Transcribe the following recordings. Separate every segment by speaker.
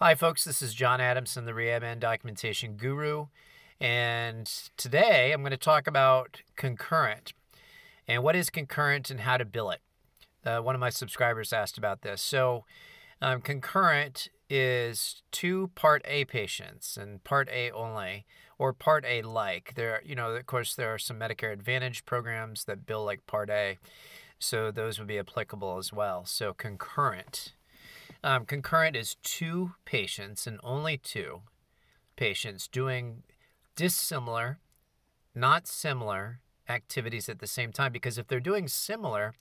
Speaker 1: Hi, folks. This is John Adamson, the Rehab and Documentation Guru. And today I'm going to talk about concurrent and what is concurrent and how to bill it. Uh, one of my subscribers asked about this. So, um, concurrent is two Part A patients and Part A only, or Part A like. There, you know, of course, there are some Medicare Advantage programs that bill like Part A, so those would be applicable as well. So, concurrent um, concurrent is two patients and only two patients doing dissimilar, not similar activities at the same time. Because if they're doing similar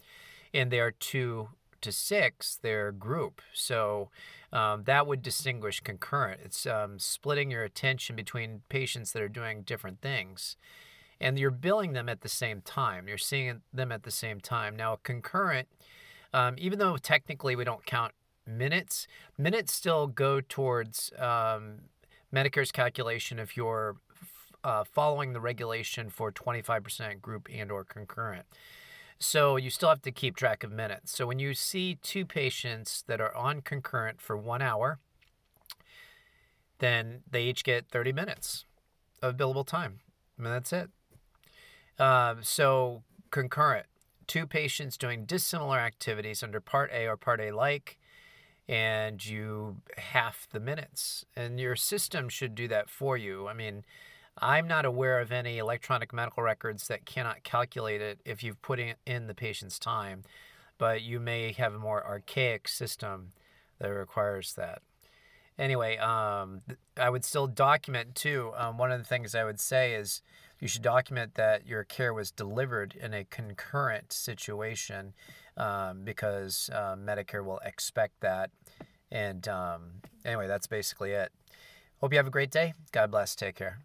Speaker 1: and they are two to six, they're group. So um, that would distinguish concurrent. It's um, splitting your attention between patients that are doing different things. And you're billing them at the same time. You're seeing them at the same time. Now, concurrent, um, even though technically we don't count minutes. Minutes still go towards um, Medicare's calculation if you're uh, following the regulation for 25% group and or concurrent. So you still have to keep track of minutes. So when you see two patients that are on concurrent for one hour, then they each get 30 minutes of billable time. Mean, that's it. Uh, so concurrent, two patients doing dissimilar activities under Part A or Part A like and you half the minutes. And your system should do that for you. I mean, I'm not aware of any electronic medical records that cannot calculate it if you've put in the patient's time, but you may have a more archaic system that requires that. Anyway, um, I would still document too. Um, one of the things I would say is you should document that your care was delivered in a concurrent situation um, because uh, Medicare will expect that. And um, anyway, that's basically it. Hope you have a great day. God bless. Take care.